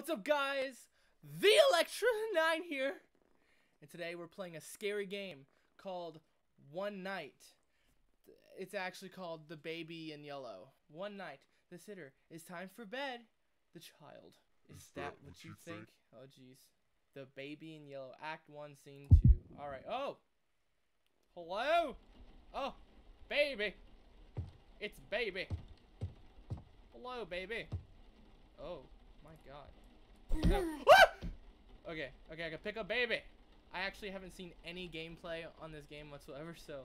What's up, guys? The Electro 9 here. And today we're playing a scary game called One Night. It's actually called The Baby in Yellow. One night, the sitter, it's time for bed. The child. Is, that, what you think? Oh, jeez. The Baby in Yellow, Act 1, Scene 2. Alright. Oh! Hello? Oh, baby. It's baby. Hello, baby. Oh, my god. No. Okay, okay, I can pick up baby. I actually haven't seen any gameplay on this game whatsoever, so...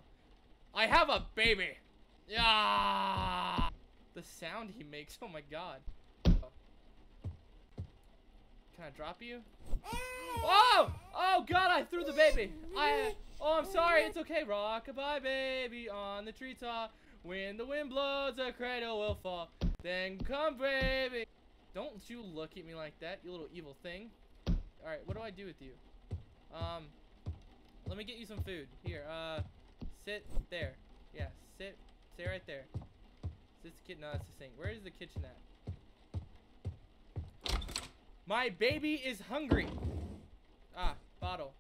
I have a baby! Yeah! The sound he makes, oh my god. Oh. Can I drop you? Oh! Oh god, I threw the baby! I... Oh, I'm sorry, it's okay. Rock-a-bye, baby, on the treetop. When the wind blows, a cradle will fall. Then come, baby. Don't you look at me like that, you little evil thing. Alright, what do I do with you? Um, let me get you some food. Here, uh, sit there. Yeah, sit, stay right there. Is this the kitchen? No, that's the sink. Where is the kitchen at? My baby is hungry. Ah, bottle.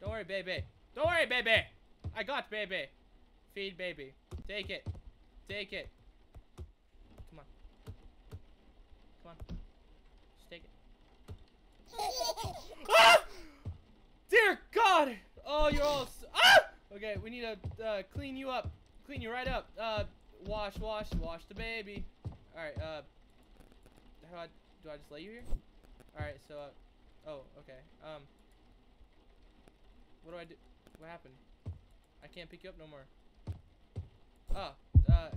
Don't worry, baby. Don't worry, baby. I got baby. Feed baby. Take it. Take it. Come on. Come on. Just take it. ah! Dear God! Oh, you're all... Ah! Okay, we need to uh, clean you up. Clean you right up. Uh, wash, wash, wash the baby. Alright, uh... How do I... Do I just lay you here? Alright, so... Uh, oh, okay. Um... What do I do? What happened? I can't pick you up no more. Ah, uh...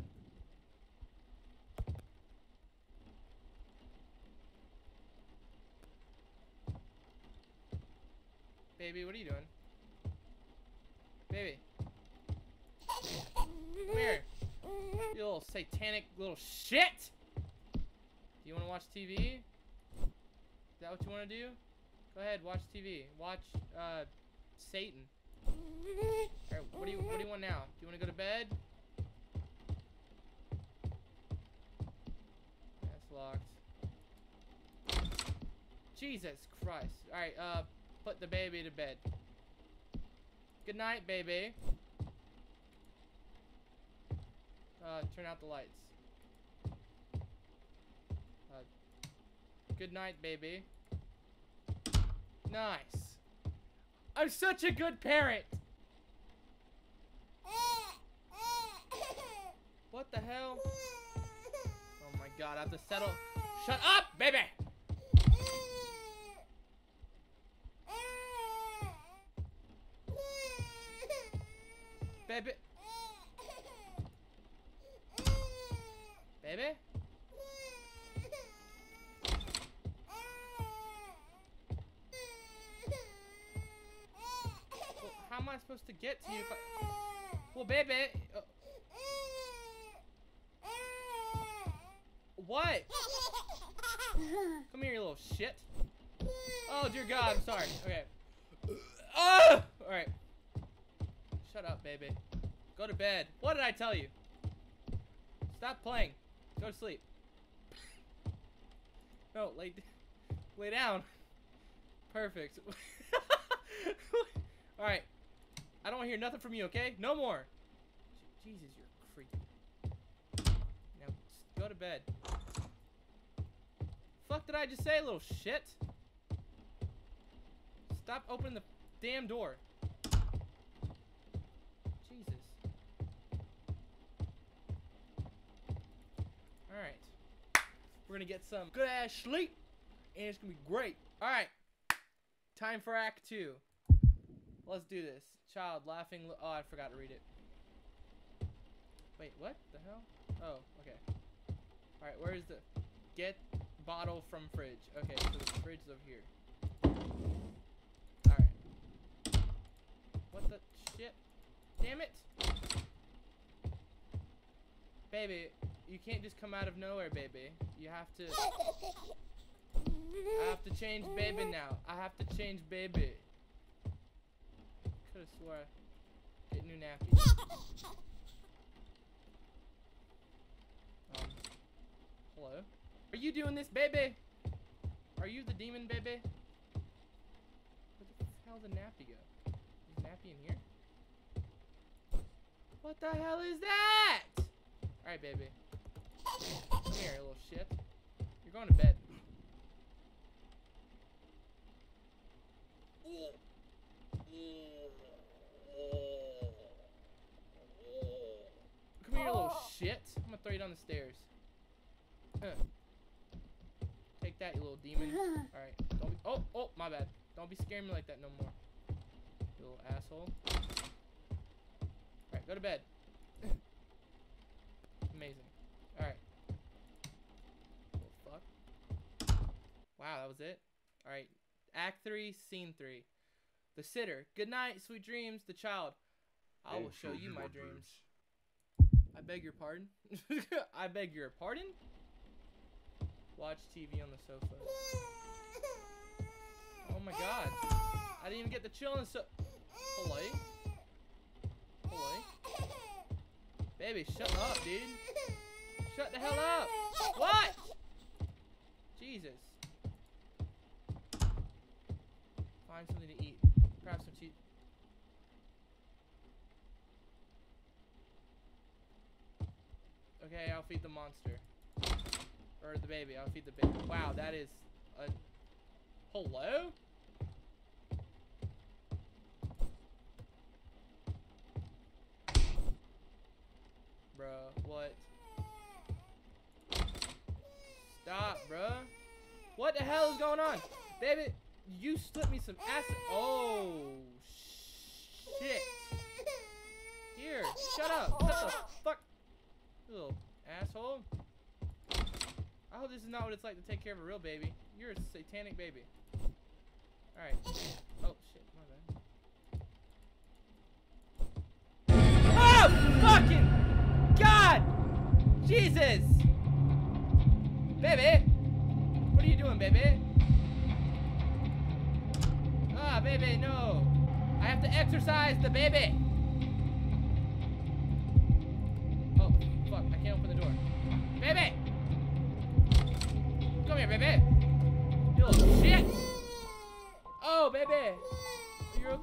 Baby, what are you doing? Baby. Come here. You little satanic little shit! Do you want to watch TV? Is that what you want to do? Go ahead, watch TV. Watch, uh, Satan. Alright, what do you what do you want now? Do you want to go to bed? That's locked. Jesus Christ. Alright, uh, put the baby to bed. Good night, baby. Uh, turn out the lights. Uh, good night, baby. Nice. I'm such a good parent. What the hell? Oh my god, I have to settle. Shut up, baby! Baby. I supposed to get to you if I... Well, baby... Uh... What? Come here, you little shit. Oh, dear God, I'm sorry. Okay. Oh! Alright. Shut up, baby. Go to bed. What did I tell you? Stop playing. Go to sleep. no, lay, lay down. Perfect. Alright. I don't want to hear nothing from you, okay? No more. Jesus, you're creepy. Now, go to bed. Fuck did I just say, little shit? Stop opening the damn door. Jesus. Alright. We're gonna get some good ass sleep. And it's gonna be great. Alright. Time for Act 2. Let's do this. Child laughing. Oh, I forgot to read it. Wait, what the hell? Oh, okay. Alright, where's the... Get bottle from fridge. Okay, so the fridge is over here. Alright. What the shit? Damn it! Baby, you can't just come out of nowhere, baby. You have to... I have to change baby now. I have to change baby. Could've swore I get new. Um, hello? Are you doing this, baby? Are you the demon, baby? Where the hell's the nappy go? Is nappy in here? What the hell is that? Alright, baby. Come here, little shit. You're going to bed. Come here, little shit. I'm gonna throw you down the stairs. Huh. Take that, you little demon. Alright. Don't be Oh, oh, my bad. Don't be scaring me like that no more. You little asshole. Alright, go to bed. Amazing. Alright. Little fuck. Wow, that was it? Alright. Act 3, Scene 3. The sitter. Good night, sweet dreams. The child. I will show you my dreams. I beg your pardon? I beg your pardon? Watch TV on the sofa. Oh my god. I didn't even get the chill on the sofa. Polite? Polite? Baby, shut up, dude. Shut the hell up. What? Jesus. Find something to eat. Grab some cheese. Okay, I'll feed the monster. Or the baby. I'll feed the baby. Wow, that is a... Hello? Bruh, what? Stop, bruh. What the hell is going on? Baby, you slipped me some acid. Oh, shit. Here, shut up. Shut the fuck. Little asshole. I hope this is not what it's like to take care of a real baby. You're a satanic baby. Alright. Oh, shit. My bad. Oh, fucking God! Jesus! Baby! What are you doing, baby? Ah, baby, no. I have to exercise the baby.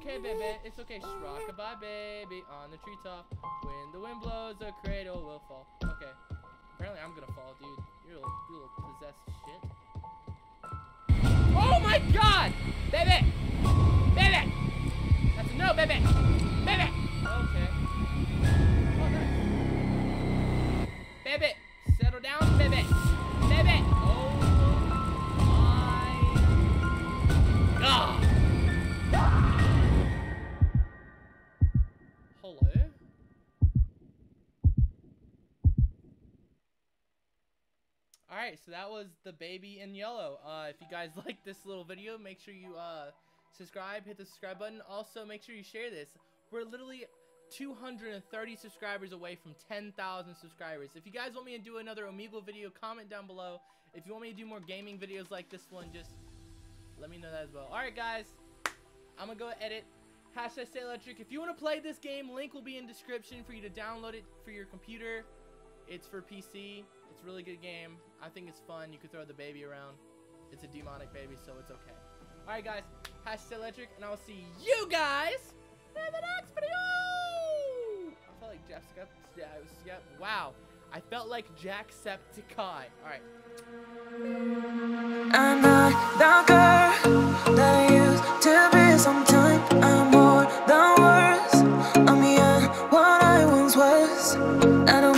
Okay, baby. It's okay. Rockabye, baby, on the treetop. When the wind blows, the cradle will fall. Okay. Apparently, I'm gonna fall, dude. You're a little, you're a little possessed shit. Oh my god! Baby! Baby! That's a no, baby! Baby! Okay. Oh, nice. Baby! Settle down! Baby! So that was the baby in yellow. Uh, if you guys like this little video, make sure you uh, subscribe, hit the subscribe button. Also, make sure you share this. We're literally 230 subscribers away from 10,000 subscribers. If you guys want me to do another Omegle video, comment down below. If you want me to do more gaming videos like this one, just let me know that as well. Alright, guys. I'm to go edit. Hashtag Stay Electric. If you want to play this game, link will be in description for you to download it for your computer. It's for PC. It's a really good game. I think it's fun. You can throw the baby around. It's a demonic baby, so it's okay. Alright, guys. Hashtag Electric, and I will see you guys in the next video! I felt like Jacksepticeye. Wow. I felt like Jacksepticeye. Alright. I'm not the girl that used to be. Sometimes I'm more than words. I'm beyond what I once was. I